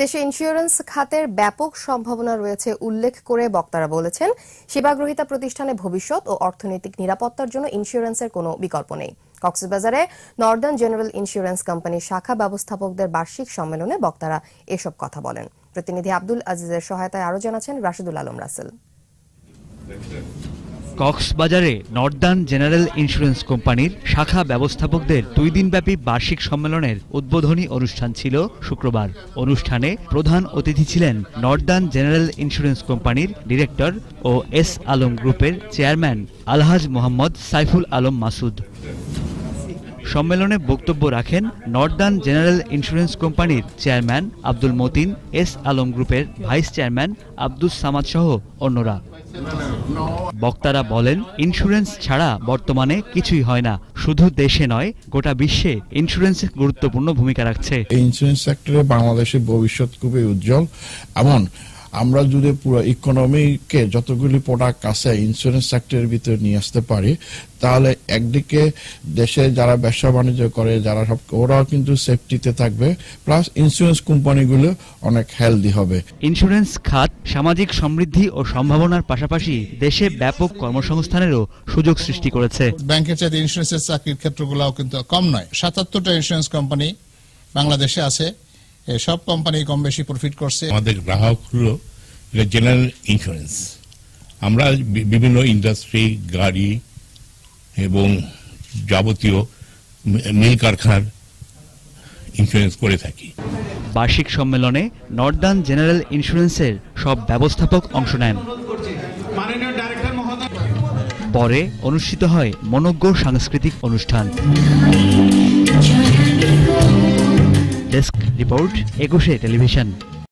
দেশে ইন্স্যুরেন্স খাতের ব্যাপক সম্ভাবনা রয়েছে উল্লেখ করে বক্তারা বলেছেন, সেবাগ্রহীতা প্রতিষ্ঠানে ভবিষ্যৎ ও অর্থনৈতিক নিরাপত্তার জন্য ইন্স্যুরেন্সের কোনো বিকল্প নেই। কক্সবাজারে নর্দার্ন জেনারেল ইন্স্যুরেন্স কোম্পানির শাখা ব্যবস্থাপকদের বার্ষিক সম্মেলনে বক্তারা এসব কথা বলেন। প্রতিনিধি আব্দুল আজিজের সহায়তায় আরও জানাচ্ছেন রাশিদুল আলম রাসেল। কক্সবাজারে নর্দার্ন জেনারেল ইন্স্যুরেন্স কোম্পানির শাখা ব্যবস্থাপকদের দুই দিনব্যাপী বার্ষিক সম্মেলনের উদ্বোধনী অনুষ্ঠান ছিল শুক্রবার। অনুষ্ঠানে প্রধান অতিথি ছিলেন নর্দার্ন জেনারেল ইন্স্যুরেন্স কোম্পানির ডিরেক্টর ও এস আলম গ্রুপের চেয়ারম্যান আলহাজ মোহাম্মদ সাইফুল আলম মাসুদ। সম্মেলনে বক্তব্য রাখেন নর্দার্ন জেনারেল ইন্স্যুরেন্স কোম্পানির চেয়ারম্যান আব্দুল মতিন, এস আলম গ্রুপের ভাইস চেয়ারম্যান আব্দুস সামাদ সহ অন্যরা। বক্তারা বলেন, ইন্স্যুরেন্স ছাড়া বর্তমানে কিছুই হয় না, শুধু দেশে নয়, গোটা বিশ্বে ইন্স্যুরেন্স গুরুত্বপূর্ণ ভূমিকা রাখছে। ইন্স্যুরেন্স সেক্টরে বাংলাদেশের ভবিষ্যৎ খুবই উজ্জ্বল। এমন আমরা যদি পুরো ইকোনমিকে যতগুলি প্রোডাক্ট আছে ইন্স্যুরেন্স সেক্টরের ভিতরে নিয়ে আসতে পারি তাহলে একদিকে দেশে যারা ব্যবসা বাণিজ্য করে যারা সব ওরাও কিন্তু সেফটিতে থাকবে প্লাস ইন্স্যুরেন্স কোম্পানিগুলো অনেক হেলদি হবে। ইন্স্যুরেন্স খাত সামাজিক সমৃদ্ধি ও সম্ভাবনার পাশাপাশি দেশে ব্যাপক কর্মসংস্থানেরও সুযোগ সৃষ্টি করেছে। ব্যাংকের চাইতে ইন্স্যুরেন্সের চাকরির ক্ষেত্রগুলোও কিন্তু কম নয়। সাতাত্তরটা ইন্স্যুরেন্স কোম্পানি বাংলাদেশে আছে। সব কোম্পানি কম বেশি প্রফিট করছে। আমাদের গ্রাহক হলো জেনারেল ইন্স্যুরেন্স আমরা বিভিন্ন ইন্ডাস্ট্রি গাড়ি এবং যাবতীয় মিল কারখানার ইন্স্যুরেন্স করে থাকি। বার্ষিক সম্মেলনে নর্দার্ন জেনারেল ইন্স্যুরেন্সের সব ব্যবস্থাপক অংশ নেন। পরে অনুষ্ঠিত হয় মনজ্ঞ সাংস্কৃতিক অনুষ্ঠান। Desk report Ekushey television.